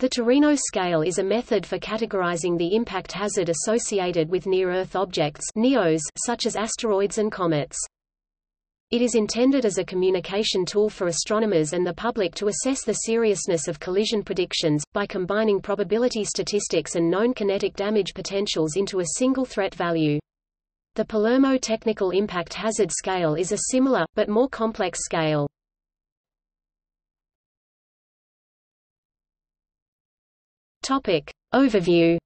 The Torino scale is a method for categorizing the impact hazard associated with near-Earth objects NEOs, such as asteroids and comets. It is intended as a communication tool for astronomers and the public to assess the seriousness of collision predictions, by combining probability statistics and known kinetic damage potentials into a single threat value. The Palermo Technical Impact Hazard Scale is a similar, but more complex scale. Topic. Overview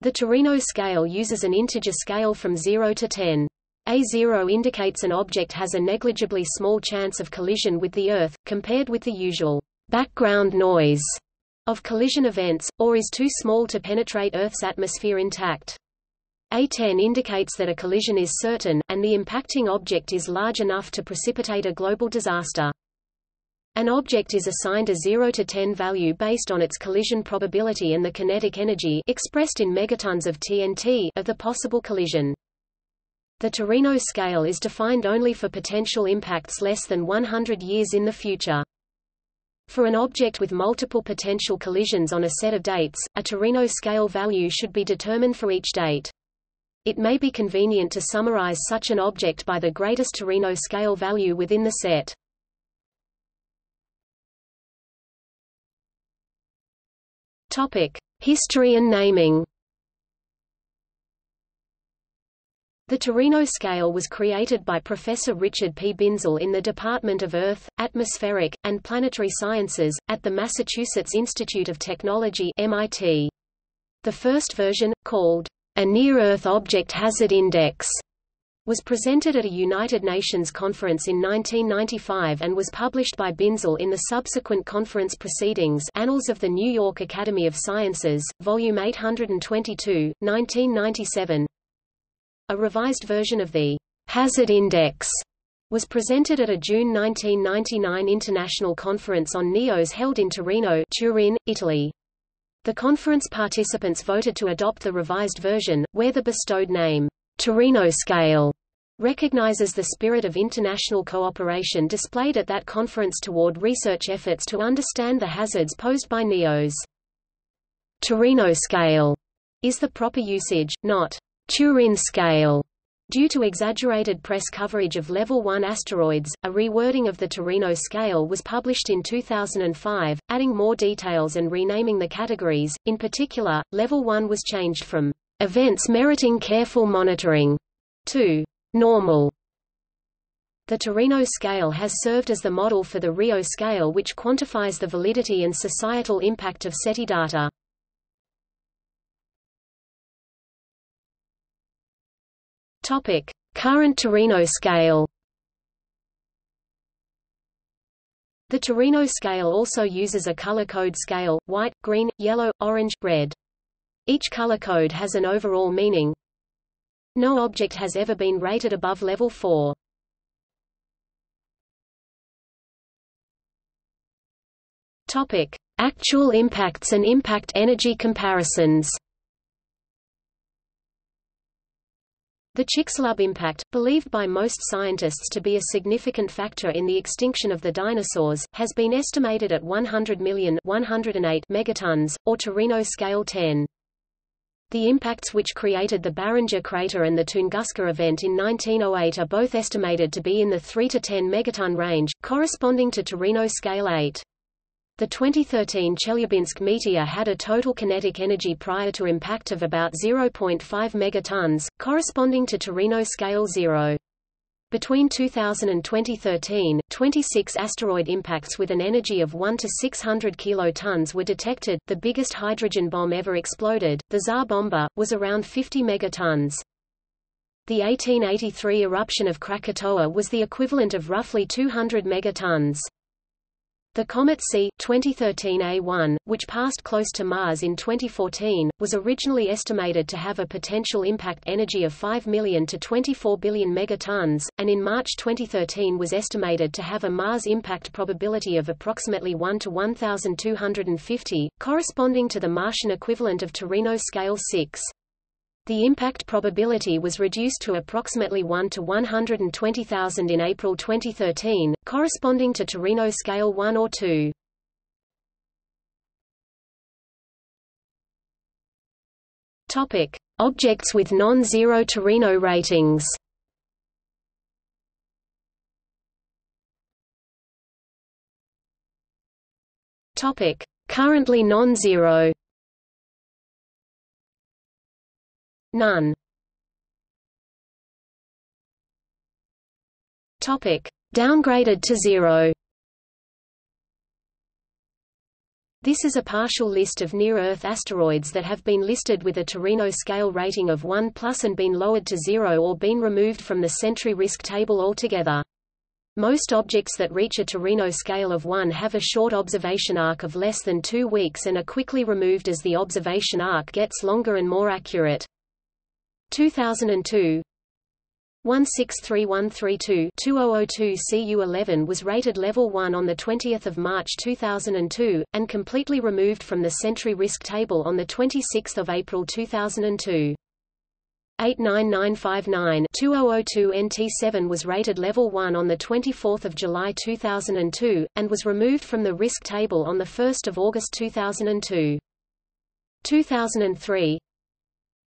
The Torino scale uses an integer scale from 0 to 10. A0 indicates an object has a negligibly small chance of collision with the Earth, compared with the usual background noise of collision events, or is too small to penetrate Earth's atmosphere intact. A10 indicates that a collision is certain, and the impacting object is large enough to precipitate a global disaster. An object is assigned a 0 to 10 value based on its collision probability and the kinetic energy expressed in megatons of TNT of the possible collision. The Torino scale is defined only for potential impacts less than 100 years in the future. For an object with multiple potential collisions on a set of dates, a Torino scale value should be determined for each date. It may be convenient to summarize such an object by the greatest Torino scale value within the set. History and naming. The Torino scale was created by Professor Richard P. Binzel in the Department of Earth, Atmospheric, and Planetary Sciences, at the Massachusetts Institute of Technology MIT. The first version, called a Near-Earth Object Hazard Index, was presented at a United Nations conference in 1995 and was published by Binzel in the subsequent conference proceedings Annals of the New York Academy of Sciences, Volume 822, 1997. A revised version of the Hazard Index was presented at a June 1999 international conference on NEOs held in Torino, Turin, Italy. The conference participants voted to adopt the revised version, where the bestowed name Torino scale recognizes the spirit of international cooperation displayed at that conference toward research efforts to understand the hazards posed by NEOs. Torino scale is the proper usage, not Turin scale. Due to exaggerated press coverage of Level 1 asteroids, a rewording of the Torino scale was published in 2005, adding more details and renaming the categories. In particular, Level 1 was changed from events meriting careful monitoring to normal. The Torino scale has served as the model for the Rio scale which quantifies the validity and societal impact of SETI data. Topic: Current Torino scale. The Torino scale also uses a color code scale, white, green, yellow, orange, red. Each color code has an overall meaning. No object has ever been rated above level 4. Topic: Actual impacts and impact energy comparisons. The Chicxulub impact, believed by most scientists to be a significant factor in the extinction of the dinosaurs, has been estimated at 100 million 108 megatons, or Torino scale 10. The impacts which created the Barringer crater and the Tunguska event in 1908 are both estimated to be in the 3 to 10 megaton range, corresponding to Torino scale 8. The 2013 Chelyabinsk meteor had a total kinetic energy prior to impact of about 0.5 megatons, corresponding to Torino scale 0. Between 2000 and 2013, 26 asteroid impacts with an energy of 1 to 600 kilotons were detected. The biggest hydrogen bomb ever exploded, the Tsar Bomba, was around 50 megatons. The 1883 eruption of Krakatoa was the equivalent of roughly 200 megatons. The comet C 2013 A1, which passed close to Mars in 2014, was originally estimated to have a potential impact energy of 5 million to 24 billion megatons, and in March 2013 was estimated to have a Mars impact probability of approximately 1 to 1250, corresponding to the Martian equivalent of Torino scale 6. The impact probability was reduced to approximately 1 to 120,000 in April 2013, corresponding to Torino scale 1 or 2. Topic: Objects with non-zero Torino ratings. Topic: Currently non-zero. None. Topic: Downgraded to zero. This is a partial list of near-Earth asteroids that have been listed with a Torino scale rating of 1 plus and been lowered to zero or been removed from the Sentry risk table altogether. Most objects that reach a Torino scale of 1 have a short observation arc of less than two weeks and are quickly removed as the observation arc gets longer and more accurate. 2002 163132-2002 CU11 was rated level 1 on 20 March 2002, and completely removed from the Sentry risk table on 26 April 2002. 89959-2002 NT7 was rated level 1 on 24 July 2002, and was removed from the risk table on 1 August 2002. 2003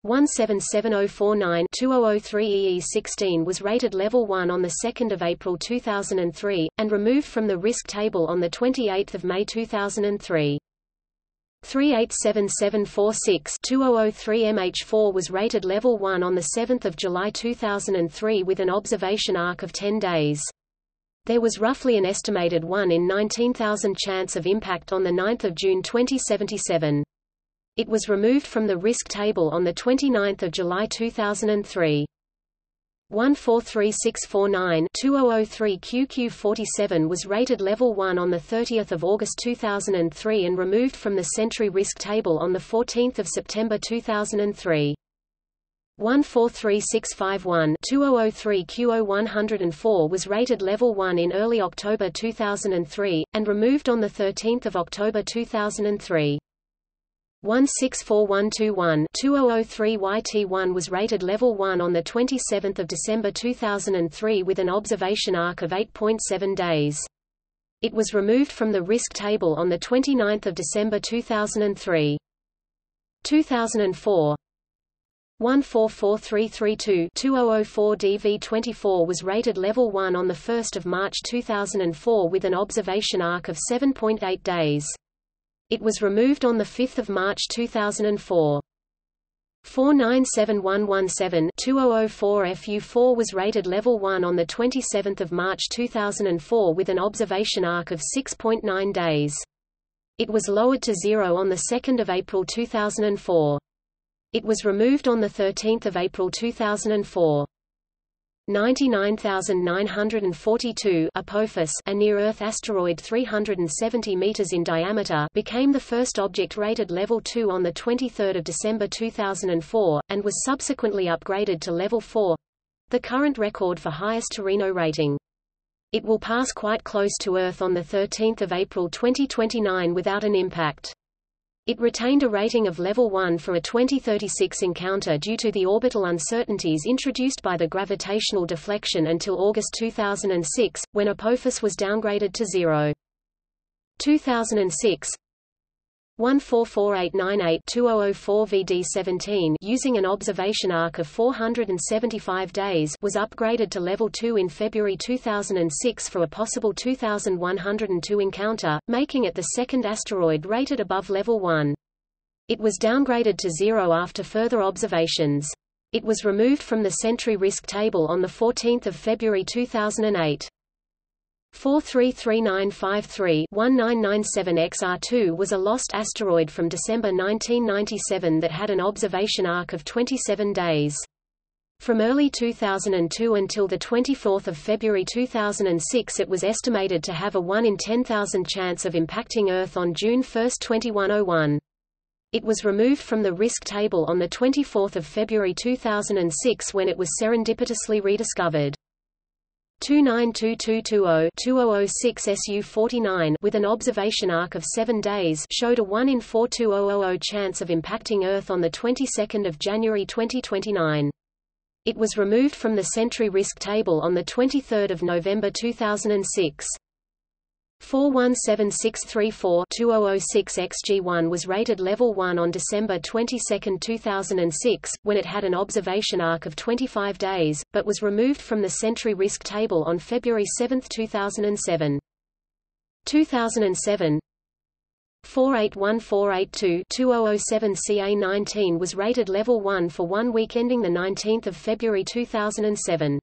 177049-2003 EE16 was rated level 1 on 2 April 2003, and removed from the risk table on 28 May 2003. 387746-2003 MH4 was rated level 1 on 7 July 2003 with an observation arc of 10 days. There was roughly an estimated 1 in 19,000 chance of impact on 9 June 2077. It was removed from the risk table on 29 July 2003. 143649-2003 QQ47 was rated level 1 on 30 August 2003 and removed from the Sentry risk table on 14 September 2003. 143651-2003 QO104 was rated level 1 in early October 2003, and removed on 13 October 2003. 164121-2003 YT1 was rated level 1 on 27 December 2003 with an observation arc of 8.7 days. It was removed from the risk table on 29 December 2003. 2004 144332-2004 DV24 was rated level 1 on 1 March 2004 with an observation arc of 7.8 days. It was removed on 5 March 2004. 497117-2004 FU4 was rated level 1 on 27 March 2004 with an observation arc of 6.9 days. It was lowered to zero on 2 April 2004. It was removed on 13 April 2004. 99942 Apophis, a near-Earth asteroid 370 meters in diameter, became the first object rated level 2 on the 23rd of December 2004 and was subsequently upgraded to level 4, the current record for highest Torino rating. It will pass quite close to Earth on the 13th of April 2029 without an impact. It retained a rating of level 1 for a 2036 encounter due to the orbital uncertainties introduced by the gravitational deflection until August 2006, when Apophis was downgraded to zero. 2006 144898-2004 VD17 using an observation arc of 475 days was upgraded to level 2 in February 2006 for a possible 2102 encounter, making it the second asteroid rated above level 1. It was downgraded to zero after further observations. It was removed from the Sentry risk table on 14 February 2008. 433953-1997 XR2 was a lost asteroid from December 1997 that had an observation arc of 27 days. From early 2002 until 24 February 2006 it was estimated to have a 1 in 10,000 chance of impacting Earth on June 1, 2101. It was removed from the risk table on 24 February 2006 when it was serendipitously rediscovered. 292220-2006 SU-49 with an observation arc of 7 days showed a 1 in 42000 chance of impacting Earth on the 22nd of January 2029. It was removed from the Sentry risk table on the 23rd of November 2006. 417634-2006 XG1 was rated level 1 on December 22, 2006, when it had an observation arc of 25 days, but was removed from the Sentry risk table on February 7, 2007. 2007 481482-2007 CA19 was rated level 1 for one week ending 19 February 2007.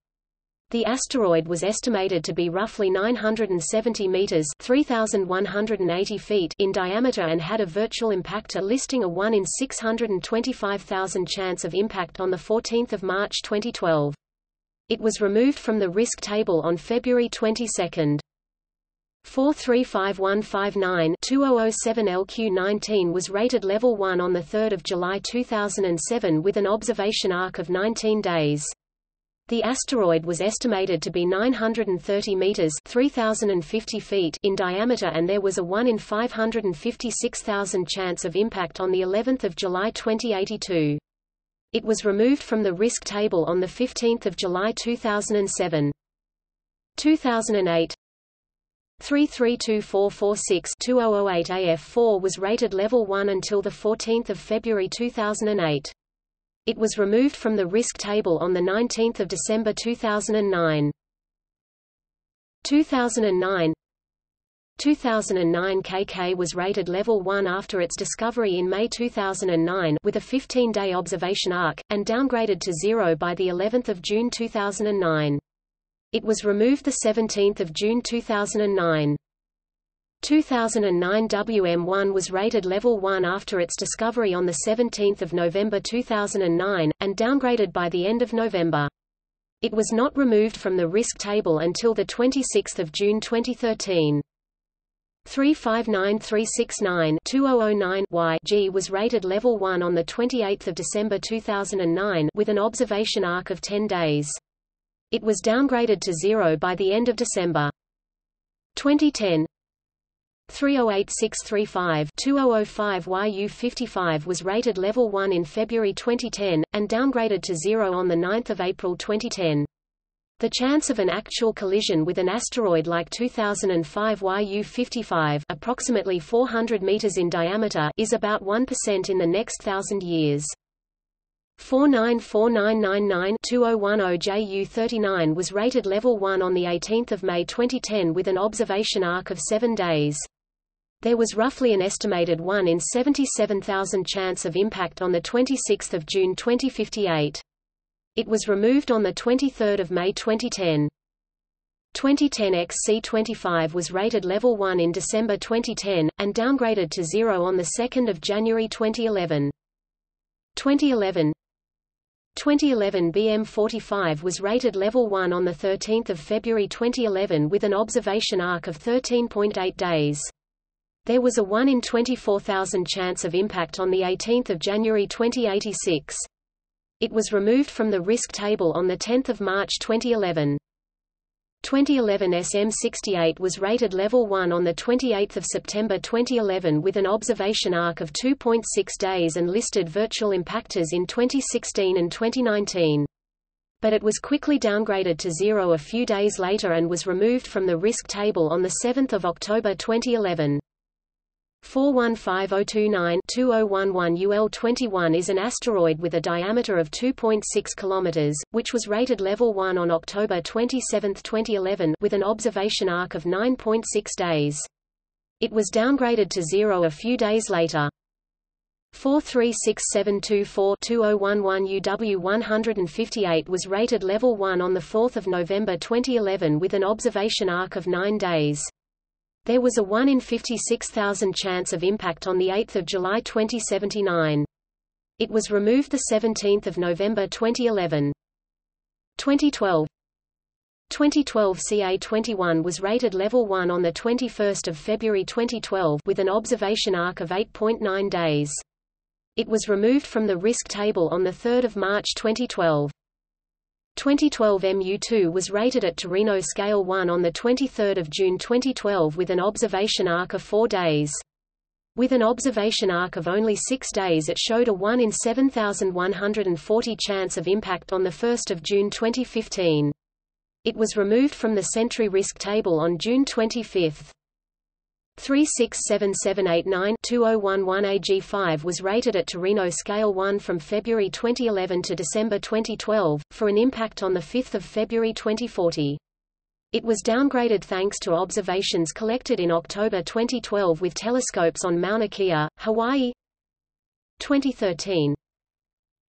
The asteroid was estimated to be roughly 970 meters (3180 feet) in diameter and had a virtual impactor listing a 1 in 625,000 chance of impact on the 14th of March 2012. It was removed from the risk table on February 22. 435159-2007 LQ-19 was rated level 1 on 3 July 2007 with an observation arc of 19 days. The asteroid was estimated to be 930 meters (3050 feet) in diameter and there was a 1 in 556,000 chance of impact on the 11th of July 2082. It was removed from the risk table on the 15th of July 2007. 2008 332446-2008 AF4 was rated level 1 until 14 February 2008. It was removed from the risk table on 19 December 2009. 2009 2009 KK was rated level 1 after its discovery in May 2009 with a 15-day observation arc, and downgraded to 0 by the 11th of June 2009. It was removed 17 June 2009. 2009 WM1 was rated level 1 after its discovery on 17 November 2009, and downgraded by the end of November. It was not removed from the risk table until 26 June 2013. 359369-2009 G was rated level 1 on 28 December 2009 with an observation arc of 10 days. It was downgraded to 0 by the end of December. 2010 308635-2005 YU55 was rated level 1 in February 2010, and downgraded to 0 on 9 April 2010. The chance of an actual collision with an asteroid like 2005 YU55 approximately 400 meters in diameter is about 1% in the next thousand years. 494999-2010 JU39 was rated level 1 on 18 May 2010 with an observation arc of 7 days. There was roughly an estimated 1 in 77,000 chance of impact on 26 June 2058. It was removed on 23 May 2010. 2010 XC25 was rated level 1 in December 2010, and downgraded to 0 on 2 January 2011. 2011 2011 BM45 was rated level 1 on 13 February 2011 with an observation arc of 13.8 days. There was a 1 in 24,000 chance of impact on 18 January 2086. It was removed from the risk table on 10 March 2011. 2011 SM68 was rated level 1 on 28 September 2011 with an observation arc of 2.6 days and listed virtual impactors in 2016 and 2019. But it was quickly downgraded to zero a few days later and was removed from the risk table on 7 October 2011. 415029-2011 UL21 is an asteroid with a diameter of 2.6 km, which was rated level 1 on October 27, 2011 with an observation arc of 9.6 days. It was downgraded to zero a few days later. 436724-2011 UW158 was rated level 1 on 4 November 2011 with an observation arc of 9 days. There was a 1 in 56,000 chance of impact on 8 July 2079. It was removed 17 November 2011. 2012 2012 CA21 was rated level 1 on 21 February 2012 with an observation arc of 8.9 days. It was removed from the risk table on 3 March 2012. 2012 MU-2 was rated at Torino Scale 1 on 23 June 2012 with an observation arc of four days. With an observation arc of only six days it showed a 1 in 7,140 chance of impact on 1 June 2015. It was removed from the Sentry risk table on June 25. 367789-2011 AG5 was rated at Torino Scale 1 from February 2011 to December 2012, for an impact on 5 February 2040. It was downgraded thanks to observations collected in October 2012 with telescopes on Mauna Kea, Hawaii 2013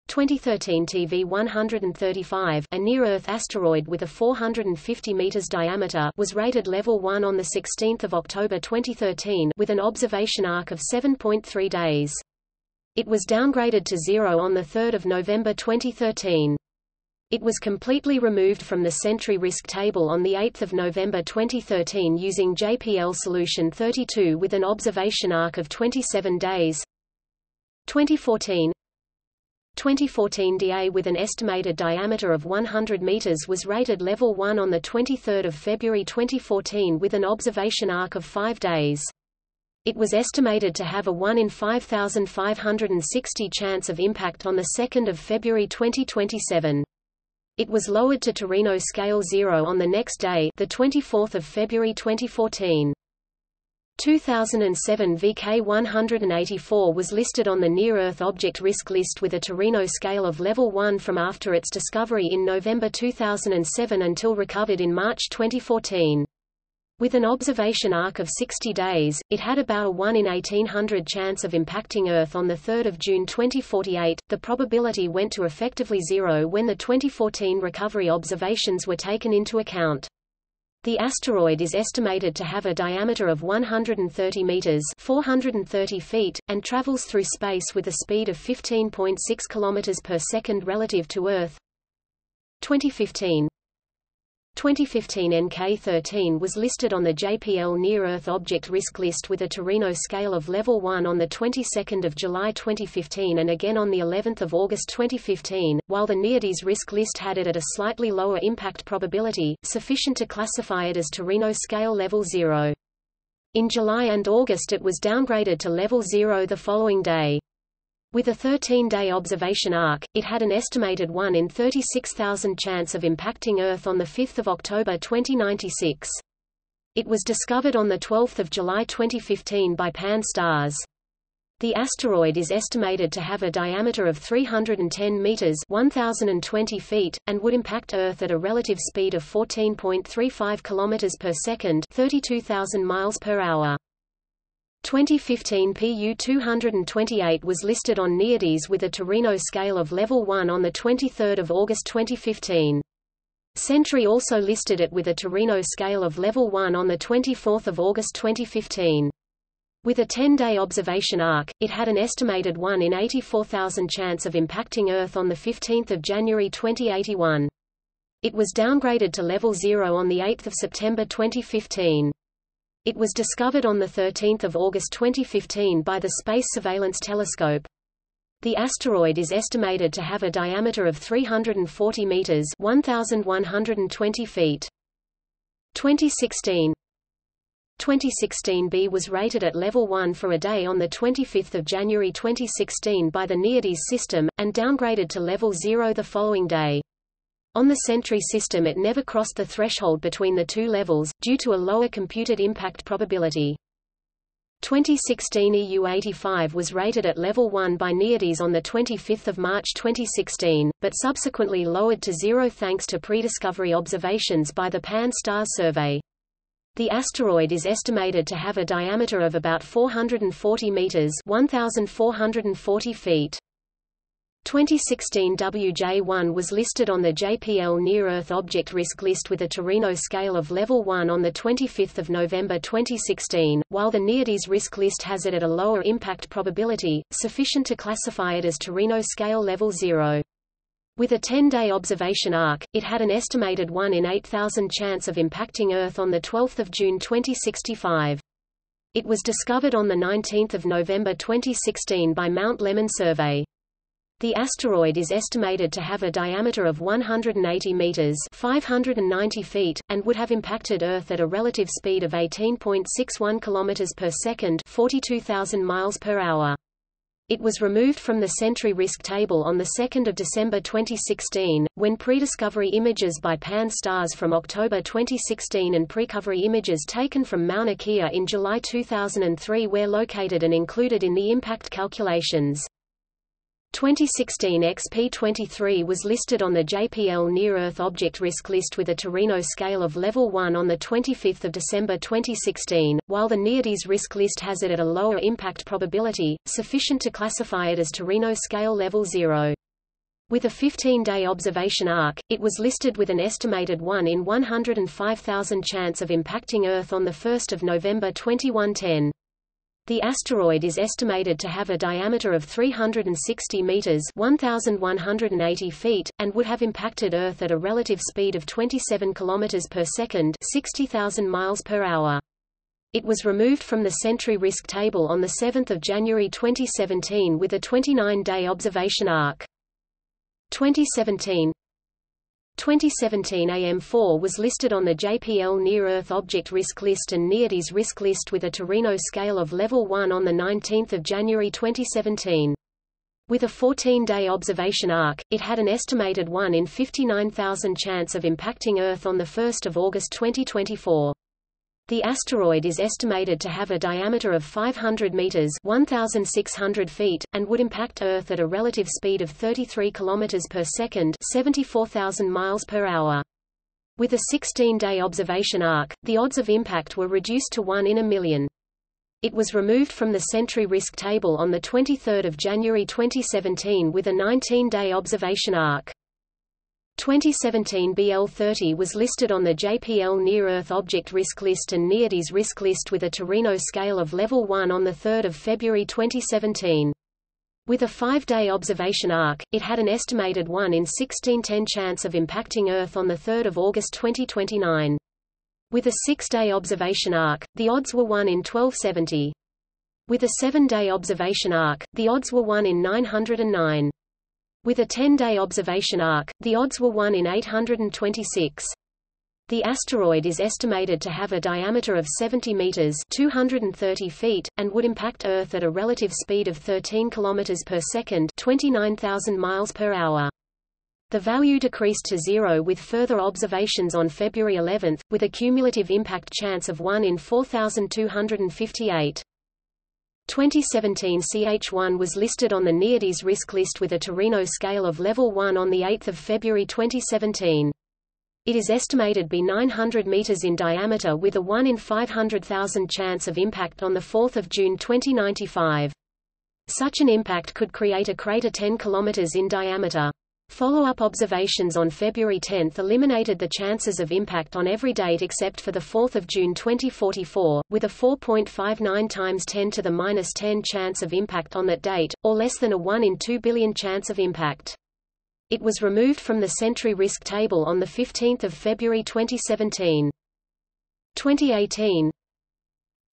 2013 TV-135, a near-Earth asteroid with a 450 meters diameter, was rated level 1 on the 16th of October 2013 with an observation arc of 7.3 days. It was downgraded to 0 on the 3rd of November 2013. It was completely removed from the Sentry risk table on 8 November 2013 using JPL Solution 32 with an observation arc of 27 days. 2014 2014 DA with an estimated diameter of 100 meters was rated level 1 on the 23rd of February 2014 with an observation arc of 5 days. It was estimated to have a 1 in 5560 chance of impact on the 2nd of February 2027. It was lowered to Torino scale 0 on the next day, the 24th of February 2014. 2007 VK184 was listed on the Near-Earth Object Risk List with a Torino scale of Level 1 from after its discovery in November 2007 until recovered in March 2014. With an observation arc of 60 days, it had about a 1 in 1800 chance of impacting Earth on 3 June 2048. The probability went to effectively zero when the 2014 recovery observations were taken into account. The asteroid is estimated to have a diameter of 130 meters (430 feet) and travels through space with a speed of 15.6 kilometers per second relative to Earth. 2015 2015 NK13 was listed on the JPL Near-Earth Object Risk List with a Torino scale of Level 1 on the 22nd of July 2015 and again on the 11th of August 2015, while the NEODyS Risk List had it at a slightly lower impact probability, sufficient to classify it as Torino scale Level 0. In July and August it was downgraded to Level 0 the following day. With a 13-day observation arc, it had an estimated 1 in 36,000 chance of impacting Earth on 5 October 2096. It was discovered on 12 July 2015 by Pan-STARRS. The asteroid is estimated to have a diameter of 310 meters (1020 feet) and would impact Earth at a relative speed of 14.35 kilometers per second (32,000 miles per hour). 2015 PU-228 was listed on NEODyS with a Torino scale of Level 1 on 23 August 2015. Sentry also listed it with a Torino scale of Level 1 on 24 August 2015. With a 10-day observation arc, it had an estimated 1 in 84,000 chance of impacting Earth on 15 January 2081. It was downgraded to level 0 on 8 September 2015. It was discovered on 13 August 2015 by the Space Surveillance Telescope. The asteroid is estimated to have a diameter of 340 meters (1,120 feet). 2016 2016 B was rated at level 1 for a day on 25 January 2016 by the NEODyS system, and downgraded to level 0 the following day. On the Sentry system it never crossed the threshold between the two levels, due to a lower computed impact probability. 2016 EU-85 was rated at level 1 by NEODyS on 25 March 2016, but subsequently lowered to zero thanks to prediscovery observations by the Pan-STARRS survey. The asteroid is estimated to have a diameter of about 440 meters 1,440 feet. 2016 WJ1 was listed on the JPL Near-Earth Object Risk List with a Torino scale of Level 1 on 25 November 2016, while the NEODyS Risk List has it at a lower impact probability, sufficient to classify it as Torino scale Level 0. With a 10-day observation arc, it had an estimated 1 in 8,000 chance of impacting Earth on 12 June 2065. It was discovered on 19 November 2016 by Mount Lemmon survey. The asteroid is estimated to have a diameter of 180 meters (590 feet) and would have impacted Earth at a relative speed of 18.61 kilometers per second (42,000 miles per hour). It was removed from the Sentry Risk Table on 2 December 2016, when prediscovery images by Pan-STARRS from October 2016 and precovery images taken from Mauna Kea in July 2003 were located and included in the impact calculations. 2016 XP23 was listed on the JPL Near-Earth Object Risk List with a Torino scale of Level 1 on 25 December 2016, while the NEODyS Risk List has it at a lower impact probability, sufficient to classify it as Torino scale Level 0. With a 15-day observation arc, it was listed with an estimated 1 in 105,000 chance of impacting Earth on 1 November 2110. The asteroid is estimated to have a diameter of 360 meters (1180 feet) and would have impacted Earth at a relative speed of 27 kilometers per second (60,000 miles per hour). It was removed from the Sentry Risk Table on the 7th of January 2017 with a 29-day observation arc. 2017 2017 AM4 was listed on the JPL Near-Earth Object Risk List and NEODyS Risk List with a Torino scale of Level 1 on 19 January 2017. With a 14-day observation arc, it had an estimated 1 in 59,000 chance of impacting Earth on 1 August 2024. The asteroid is estimated to have a diameter of 500 meters (1,600 feet) and would impact Earth at a relative speed of 33 kilometers per second (74,000 miles per hour). With a 16-day observation arc, the odds of impact were reduced to 1 in a million. It was removed from the Sentry Risk Table on 23 January 2017 with a 19-day observation arc. 2017 BL30 was listed on the JPL Near-Earth Object Risk List and NEODyS Risk List with a Torino scale of Level 1 on 3 February 2017. With a five-day observation arc, it had an estimated 1 in 1610 chance of impacting Earth on 3 August 2029. With a six-day observation arc, the odds were 1 in 1270. With a seven-day observation arc, the odds were 1 in 909. With a 10-day observation arc, the odds were 1 in 826. The asteroid is estimated to have a diameter of 70 meters (230 feet) and would impact Earth at a relative speed of 13 kilometers per second (29,000 miles per hour). The value decreased to zero with further observations on February 11, with a cumulative impact chance of 1 in 4,258. 2017 CH1 was listed on the NEODyS risk list with a Torino scale of level 1 on 8 February 2017. It is estimated to be 900 meters in diameter with a 1 in 500,000 chance of impact on 4 June 2095. Such an impact could create a crater 10 kilometers in diameter. Follow-up observations on February 10 eliminated the chances of impact on every date except for 4 June 2044, with a 4.59 times 10 to the minus 10 chance of impact on that date, or less than a 1 in 2 billion chance of impact. It was removed from the Sentry Risk Table on 15 February 2017. 2018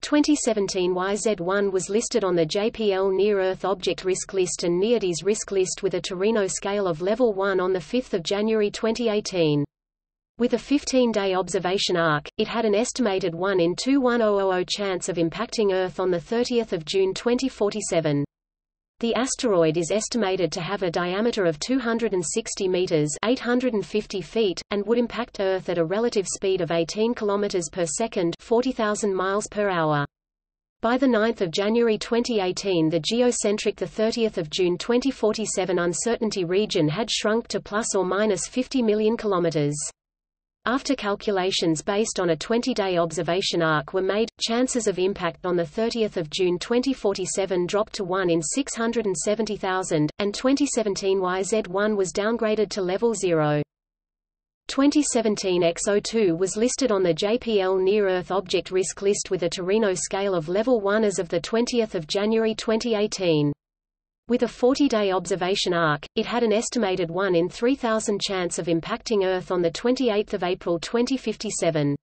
2017 YZ1 was listed on the JPL Near-Earth Object Risk List and NEODyS Risk List with a Torino scale of Level 1 on 5 January 2018. With a 15-day observation arc, it had an estimated 1 in 21000 chance of impacting Earth on 30 June 2047. The asteroid is estimated to have a diameter of 260 meters (850 feet) and would impact Earth at a relative speed of 18 kilometers per second (40,000 miles per hour). By 9 January 2018 the geocentric 30 June 2047 uncertainty region had shrunk to plus or minus 50 million kilometers. After calculations based on a 20-day observation arc were made, chances of impact on 30 June 2047 dropped to 1 in 670,000, and 2017 YZ1 was downgraded to level 0. 2017 XO2 was listed on the JPL Near-Earth Object Risk List with a Torino scale of level 1 as of 20 January 2018. With a 40-day observation arc, it had an estimated 1 in 3,000 chance of impacting Earth on 28 April 2057.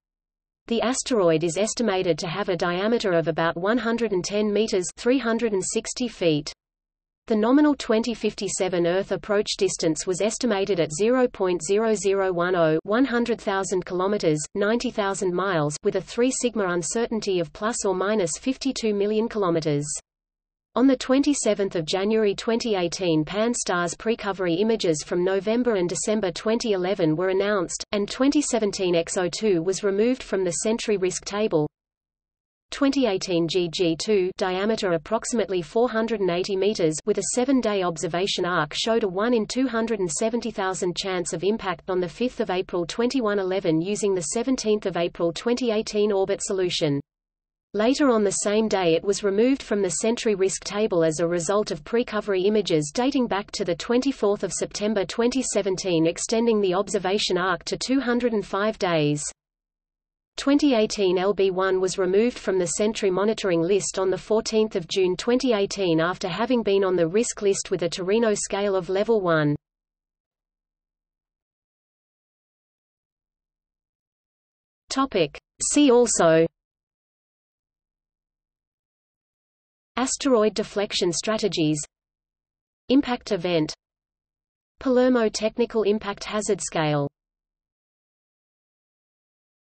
The asteroid is estimated to have a diameter of about 110 meters 360 feet. The nominal 2057 Earth approach distance was estimated at 0.0010 100,000 kilometers, 90,000 miles, with a 3 sigma uncertainty of plus or minus 52 million kilometers. On 27 January 2018 Pan-STARRS precovery images from November and December 2011 were announced, and 2017 XO2 was removed from the Sentry risk table. 2018 GG2 diameter approximately 480 meters with a 7-day observation arc showed a 1 in 270,000 chance of impact on the 5th of April 2111 using the 17th of April 2018 orbit solution. Later on the same day it was removed from the Sentry risk table as a result of precovery images dating back to 24 September 2017 extending the observation arc to 205 days. 2018 LB1 was removed from the Sentry monitoring list on 14 June 2018 after having been on the risk list with a Torino scale of level 1. See also Asteroid deflection strategies Impact event Palermo Technical Impact Hazard Scale